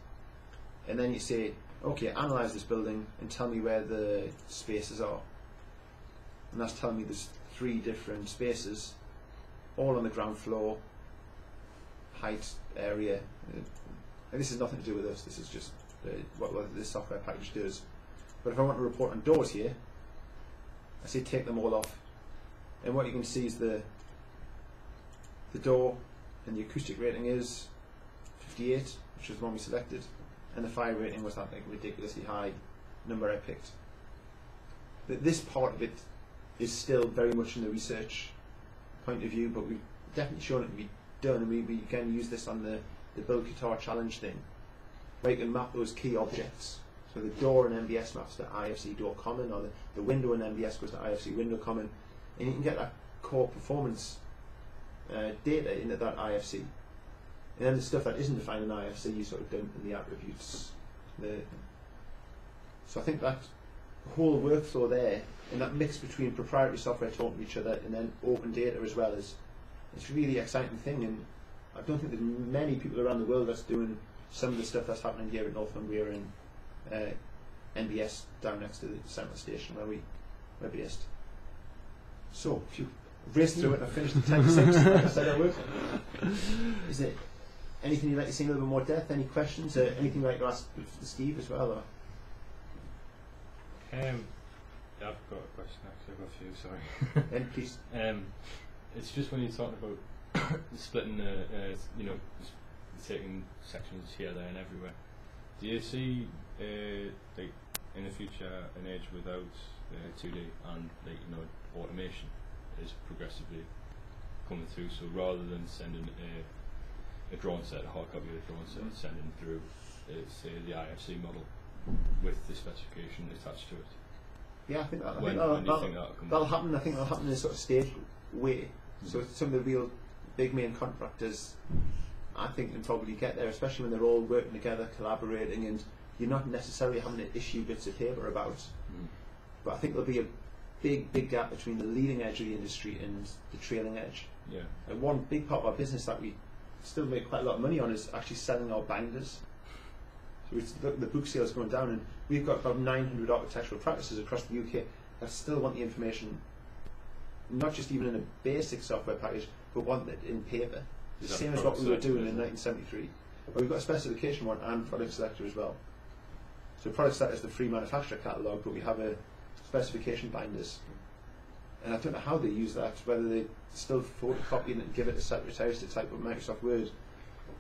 and then you say, okay, analyze this building and tell me where the spaces are. And that's telling me there's three different spaces, all on the ground floor, height, area. And this has nothing to do with us. This is just what, this software package does. But if I want to report on doors here, I say take them all off. And what you can see is the the door and the acoustic rating is 58, which is the one we selected, and the fire rating was that like ridiculously high number I picked. But this part of it is still very much in the research point of view, but we've definitely shown it to be done, and we, we can use this on the, the Build Qatar challenge thing, where you can map those key objects. So the door in NBS maps to IFC door common, or the, the window in NBS goes to IFC window common, and you can get that core performance uh, data into that IFC. And then the stuff that isn't defined in IFC, you sort of dump in the attributes. The, so I think that whole workflow there, and that mix between proprietary software talking to each other and then open data as well, is it's really exciting thing. And I don't think there's many people around the world that's doing some of the stuff that's happening here at Northumbria and uh, NBS down next to the central station where we we're based. So, if you race through it, I finished the 10 to 6, like I said I would. Is it anything you'd like to see in a little bit more depth? Any questions? Uh, anything you'd like to ask Steve as well? Or?
Um, yeah, I've got a question actually. I've got a few. Sorry. <laughs>
Then please.
um, it's just when you're talking about <coughs> splitting the, uh, you know, s- taking sections here, there, and everywhere. Do you see, uh, like, in the future, an age without uh, 2D and like you know automation is progressively coming through. So rather than sending a, a drawing set, a hard copy of a drawing set,
Mhm.
sending through, uh, say, the IFC model with the specification attached to it.
Yeah, I think that, I
when
think that'll, that'll,
think that'll
that'll happen. I think that'll happen in a sort of staged way. So some of the real big main contractors, I think, can probably get there, especially when they're all working together, collaborating, and you're not necessarily having to issue bits of paper about.
Mm.
But I think there'll be a big, big gap between the leading edge of the industry and the trailing edge.
Yeah.
And one big part of our business that we still make quite a lot of money on is actually selling our binders. So look the book sales going down, and we've got about 900 architectural practices across the UK that still want the information, not just even in a basic software package, but want it in paper. The same as what we were doing in 1973. But we've got a specification one and product selector as well. So product selector is the free manufacturer catalogue, but we have a specification binders. And I don't know how they use that, whether they still photocopy it and give it to secretaries to type with Microsoft Word.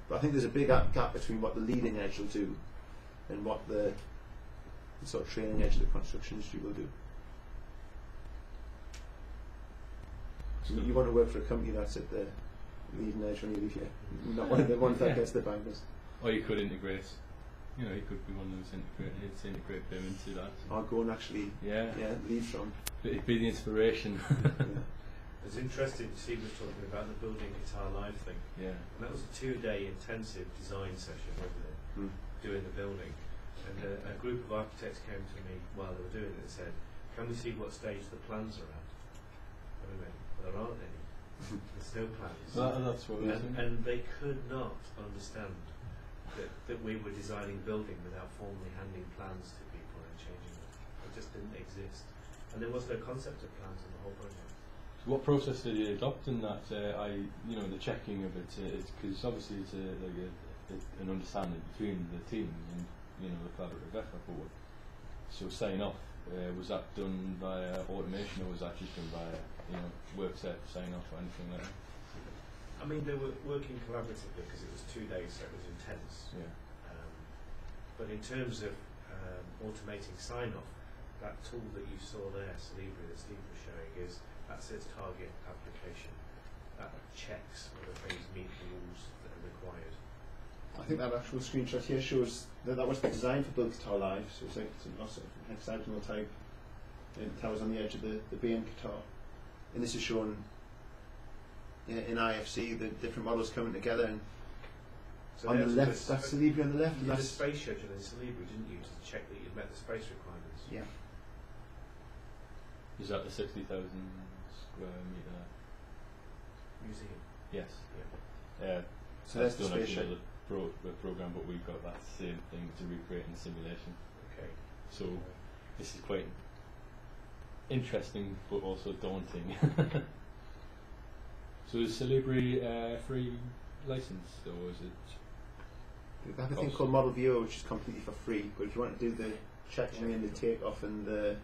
But I think there's a big gap gap between what the leading edge will do and what the, the sort of trailing edge of the construction industry will do. So you want to work for a company that's at the leading edge when you leave here, not one of the ones that gets the binders.
Or you could integrate. You know, you could be one of those integrators, integrate them into that.
Or go and actually
Yeah.
yeah, lead from.
Be, be the inspiration. <laughs>
Yeah.
It's interesting, Steve was talking about the building Qatar Live thing,
yeah.
and that was a two-day intensive design session, wasn't it?
Mm.
doing the building. And a, a group of architects came to me while they were doing it and said, can we see what stage the plans are at? And I went, there aren't any. No plans.
That, that's what we're
and, and they could not understand that, that we were designing building without formally handing plans to people and changing them. It just didn't exist. And there was no concept of plans in the whole project.
What process did you adopt in that? Uh, I, you know, the checking of it, because obviously it's a, like a, a, an understanding between the team and you know the collaborative effort. So sign off uh, was that done via automation or was that just done by you know work set sign off or anything like that?
I mean, they were working collaboratively because it was two days, so it was intense.
Yeah.
Um, but in terms of um, automating sign-off, that tool that you saw there, Solibri, that Steve was showing, is that's its target application. That checks whether things meet the rules that are required.
I think that actual screenshot here shows that that was the design for Build Qatar Live, so it's like it's a lots of hexagonal type and towers on the edge of the, the BM guitar. And this is shown yeah, in IFC, the different models coming together and
So
on the left,
there's-
that's the Libra on the left,
You
and
did a
that's
space schedule in Solibri, didn't you, to check that you'd met the space requirements?
yeah.
Is that the sixty thousand square meter?
Museum.
Yes.
Yeah.
Yeah.
So that's the space
actually
ship.
the pro- the program, but we've got that same thing to recreate in simulation.
Okay.
So this is quite interesting, but also daunting. <laughs> so is Solibri uh, free license, or is it?
They have a thing called Model Viewer, which is completely for free. But if you want to do the checking and the takeoff and the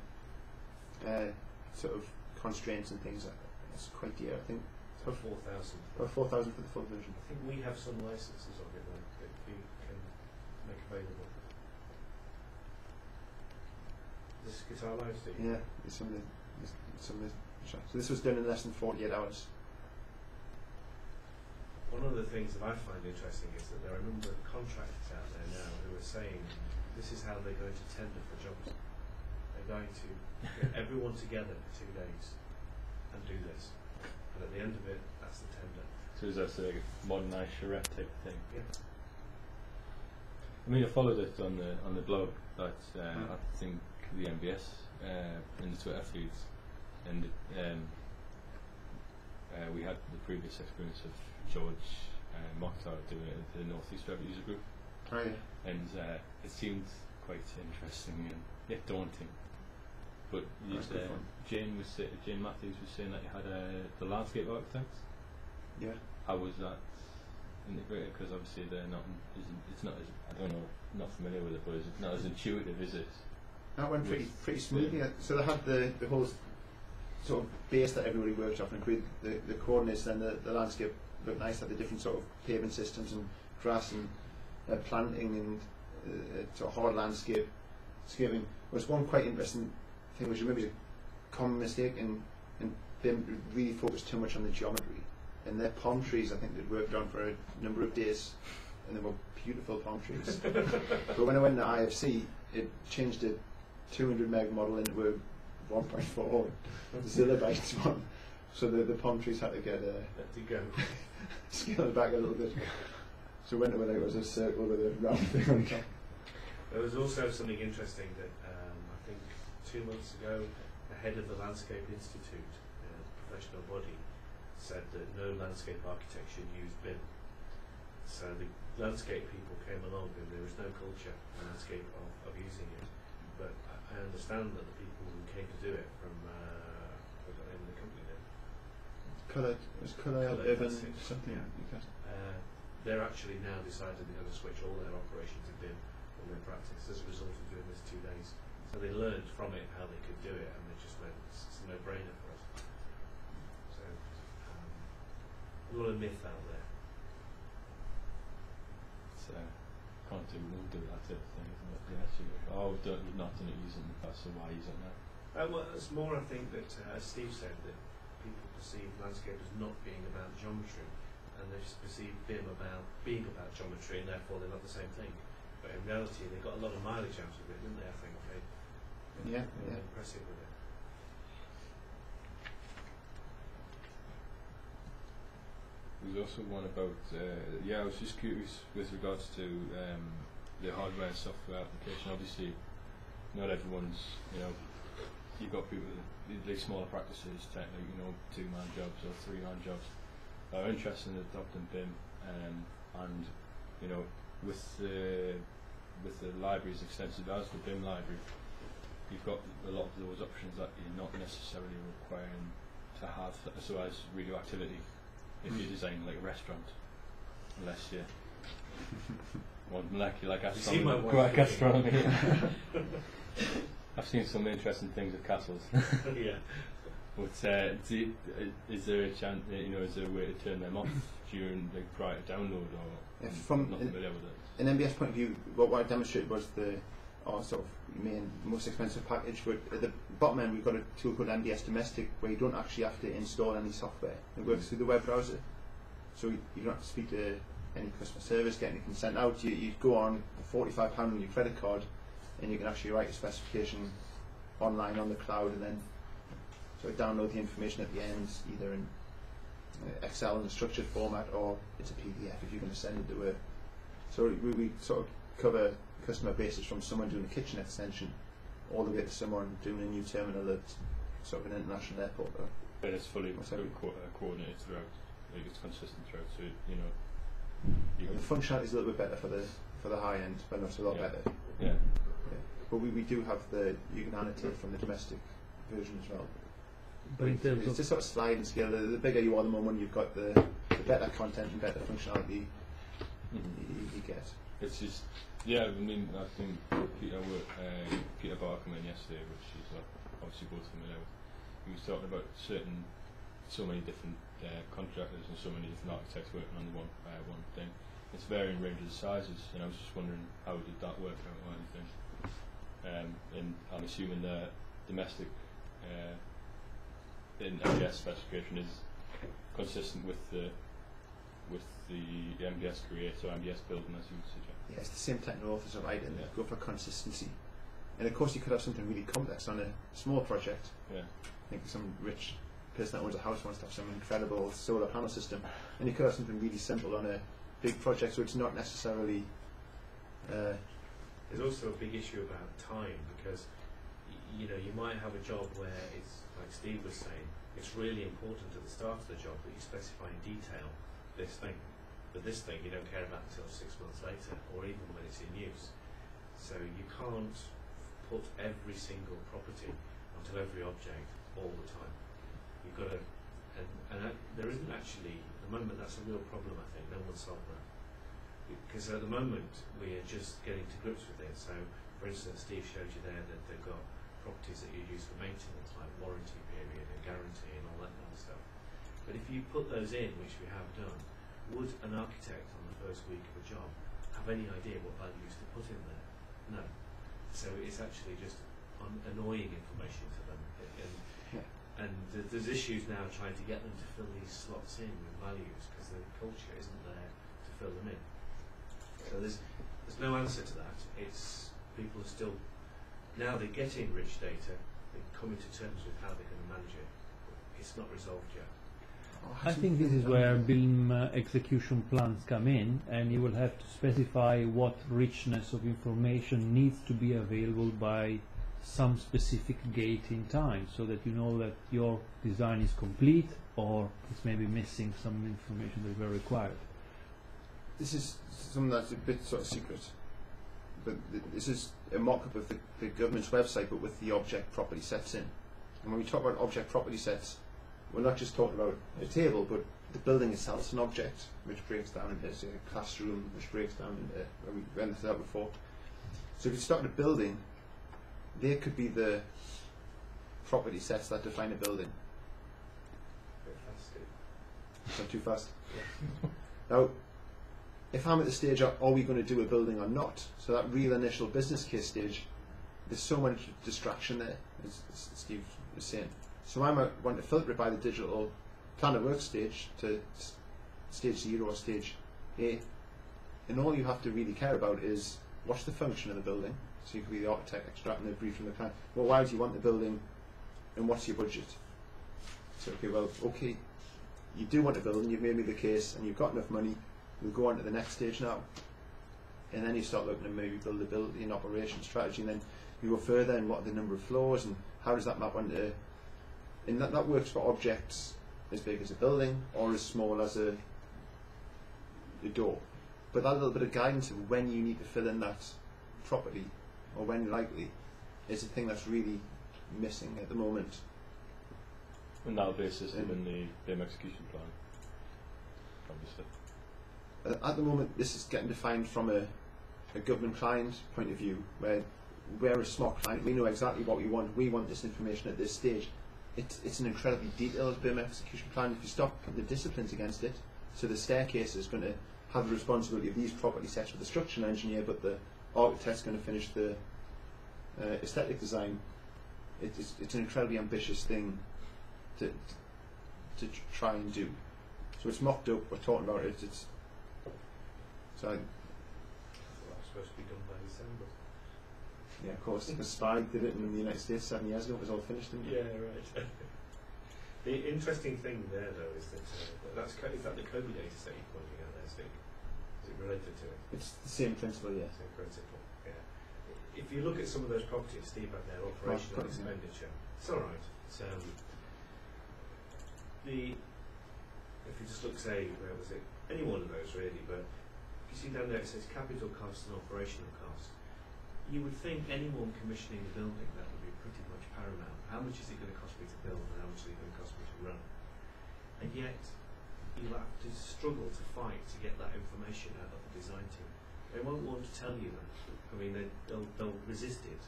uh, sort of constraints and things, that- that's quite dear. I think it's
For 4,000.
about four thousand for the full version.
I think we have some licenses of it that, that you can make available. This is Qatar Live, Steve?
Yeah, it's some of the it's some of the. So this was done in less than forty eight hours.
One of the things that I find interesting is that there are a number of contractors out there now who are saying this is how they're going to tender for jobs. They're going to get everyone together for two days and do this. And at the end of it, that's the tender.
So is that a modernised charrette type thing?
Yeah.
I mean, I followed it on the on the blog that uh,
Mm.
I think the NBS uh, in the Twitter feeds, and um, uh, we had the previous experience of George uh, Mokhtar doing it at the North East Revit User Group,
Oh yeah.
and uh, it seemed quite interesting and yet daunting. But you,
That's good
uh,
fun.
Jane was say, Jane Matthews was saying that you had uh, the landscape architects.
Yeah.
How was that integrated? Because obviously they're not. Isn't, it's not as I don't know. Not familiar with it, but it's not as intuitive, is it?
That went pretty pretty smoothly. So they had the, the whole sort of base that everybody worked off and agreed the, the coordinates and the, the landscape looked nice, had the different sort of pavement systems and grass and uh, planting and uh, sort of hard landscape scaping. There was one quite interesting thing which maybe a common mistake in, in BIM really focused too much on the geometry. And their palm trees, I think, they'd worked on for a number of days, and they were beautiful palm trees. <laughs> but when I went to IFC, it changed a 200 meg model into a 1.4 zilobytes one. So the, the palm trees had to get uh,
Let it go. <laughs>
scaled back a little bit. So when, when it was a circle with a round thing on top.
There was also something interesting that um, I think two months ago, the head of the Landscape Institute, uh, professional body, said that no landscape architect should use BIM. So the landscape people came along and there was no culture in landscape of, of using it. But I, understand that the people who came to do it from, uh, the name of the company then,
Colour, was colour, Evan, something.
Yeah. Uh, they're actually now decided they're going to switch all their operations to BIM, all their practice, as a result of doing this two days. So they learned from it how they could do it, and they just went, it's, it's a no-brainer for us. So, um, a lot of myth out there.
So can't do, we'll do that type of thing, isn't it? Yeah, so you go, oh, we've, done, we've not done it using the past, so why use it now?
Uh, well, it's more, I think, that, uh, as Steve said, that people perceive landscape as not being about geometry, and they just perceive BIM about being about geometry, and therefore they're not the same thing. But in reality, they got a lot of mileage out of it, didn't they? I think they,
Yeah, yeah.
impressive with it.
There was also one about, uh, yeah, I was just curious with regards to um, the hardware and software application. Obviously, not everyone's, you know, you've got people, with these smaller practices, tech, like, you know, two-man jobs or three-man jobs, that are interested in adopting BIM, um, and, you know, with the, with the libraries extensive as the BIM library, you've got a lot of those options that you're not necessarily requiring to have, so as radioactivity if you
Mm.
design like a restaurant, unless you want molecular like
You see my
astronomy.
wife
like
looking.
astronomy. <laughs> I've seen some interesting things with castles. <laughs>
yeah.
but uh, do you, uh, is there a chance? You know, is there a way to turn them off during like prior to download, or
Yeah, from
not familiar with it?
an NBS point of view, what, what I demonstrated was the our sort of main most expensive package. But at the bottom end, we've got a tool called NBS Domestic, where you don't actually have to install any software. It works through the web browser, so you don't have to speak to any customer service, get any consent out. You, you go on forty-five pound on your credit card, and you can actually write a specification online on the cloud, and then sort of download the information at the end, either in uh, Excel in a structured format or it's a PDF if you're going to send it to a so we, we sort of cover customer bases from someone doing a kitchen extension all the way to someone doing a new terminal at sort of an international airport. Or,
But it's fully
What's
co-
that?
uh, coordinated throughout. Like it's consistent throughout. So you know, you
the functionality is a little bit better for the for the high end, but not a lot
Yeah.
better.
yeah. yeah.
But we, we do have the you can annotate from the domestic version as well.
But in terms
it's
of
just sort of sliding and scale. The, the bigger you are, the more money you've got, the, the better content and better functionality
Mhm.
you, you get.
It's just, yeah, I mean, I think Peter, uh, Peter in yesterday, which is uh, obviously both familiar with. He was talking about certain, so many different uh, contractors and so many different architects working on one uh, one thing. It's varying ranges of sizes, and I was just wondering how did that work out or anything. Um, and I'm assuming the domestic uh, in NBS specification is consistent with the with the NBS create or NBS building as you would suggest.
Yeah, it's the same technical authors are right, and
Yeah.
go for consistency. And of course, you could have something really complex on a small project.
Yeah.
I think some rich person that owns a house wants to have some incredible solar panel system, and you could have something really simple on a big project, so it's not necessarily. Uh,
There's also a big issue about time because y- you know you might have a job where it's like Steve was saying, it's really important at the start of the job that you specify in detail this thing, but this thing you don't care about until six months later or even when it's in use. So you can't put every single property onto every object all the time. You've got to, and, and there isn't actually at the moment that's a real problem. I think no one's solved that because at the moment we are just getting to grips with it. So, for instance, Steve showed you there that they've got properties that you use for maintenance, like warranty period and guarantee and all that kind of stuff. But if you put those in, which we have done, would an architect on the first week of a job have any idea what values to put in there? No. So it's actually just annoying information to them. And
Yeah.
and th- there's issues now trying to get them to fill these slots in with values because the culture isn't there to fill them in. So there's there's no answer to that. It's people are still now they're getting rich data. They're coming to terms with how they're going to manage it. It's not resolved yet.
I think this is where BIM uh, execution plans come in, and you will have to specify what richness of information needs to be available by some specific date in time, so that you know that your design is complete or it's maybe missing some information that very required.
This is something that's a bit sort of secret, but th- this is a mock-up of the, the government's website, but with the object property sets in. And when we talk about object property sets, we're not just talking about a table, but the building itself is an object, which breaks down into say, a classroom, which breaks down into, well, we went into that before. So if you start a building, there could be the property sets that define a building.
Bit fast, Steve.
Is that too fast? <laughs> Now, if I'm at the stage, of, are we going to do a building or not? So that real initial business case stage, there's so much distraction there, as, as Steve was saying. So I might want to filter it by the digital plan of work stage to stage zero or stage A. And all you have to really care about is what's the function of the building. So you could be the architect extracting the brief from the client. Well, why do you want the building and what's your budget? So, okay, well, okay, you do want a building, you've made me the case, and you've got enough money, we'll go on to the next stage now. And then you start looking at maybe buildability and operation strategy, and then you go further and what are the number of floors, and how does that map onto. And that, that works for objects as big as a building or as small as a, a door. But that little bit of guidance of when you need to fill in that property, or when likely, is a thing that's really missing at the moment.
And that'll be a system in the BIM execution plan. Obviously.
Uh, at the moment, this is getting defined from a, a government client point of view, where we're a smart client, we know exactly what we want, we want this information at this stage. It's, it's an incredibly detailed BIM execution plan. If you stop the disciplines against it, so the staircase is going to have the responsibility of these property sets with the structural engineer, but the architect's going to finish the uh, aesthetic design. It, it's, it's an incredibly ambitious thing to, to, try and do. So it's mocked up, we're talking about it, it's so, I,
Well, supposed to be done by December.
Yeah, of course, the SPY did it in the United States seven years ago. It was all finished, didn't it?
Yeah, right. <laughs> the interesting thing there, though, is that uh, that's is that the COBie data set you're pointing out there, Steve? Is it related to it?
It's the same principle, yeah.
Same principle. Yeah. If you look at some of those properties, Steve had their operational expenditure. It's all right. It's, um, the if you just look, say, where was it? Any one of those really, but you see down there it says capital costs and operational costs. You would think anyone commissioning a building that would be pretty much paramount. How much is it going to cost me to build, and how much is it going to cost me to run? And yet, you'll have to struggle to fight to get that information out of the design team. They won't want to tell you that. I mean, they, they'll, they'll resist it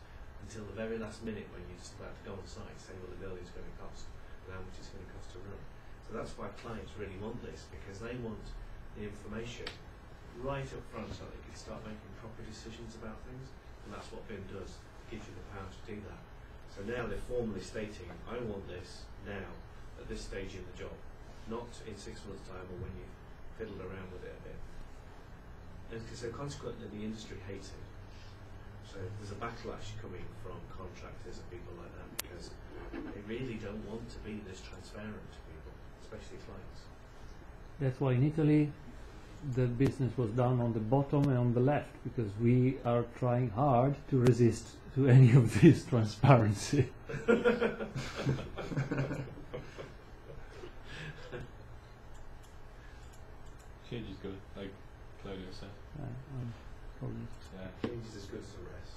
until the very last minute when you're just about to go on site, say what the building's going to cost and how much it's going to cost to run. So that's why clients really want this because they want the information right up front so they can start making proper decisions about things. And that's what BIM does. Gives you the power to do that. So now they're formally stating, I want this now at this stage in the job, not in six months' time or when you've fiddled around with it a bit. And so consequently, the industry hates it. So there's a backlash coming from contractors and people like that because they really don't want to be this transparent to people, especially clients.
That's why in Italy the business was done on the bottom and on the left because we are trying hard to resist to <laughs> any of this transparency. <laughs>
Change is good, like Claudio said.
Uh, um, probably.
Yeah.
Change is as good as the rest.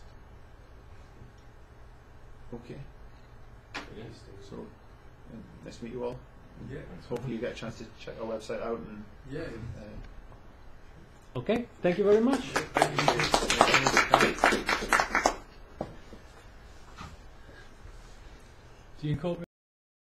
Okay.
Yeah.
So, nice to meet you all.
Yeah.
Hopefully, you get a chance to check our website out and.
Yeah.
Uh,
Okay, thank you very much.
Do you incorporate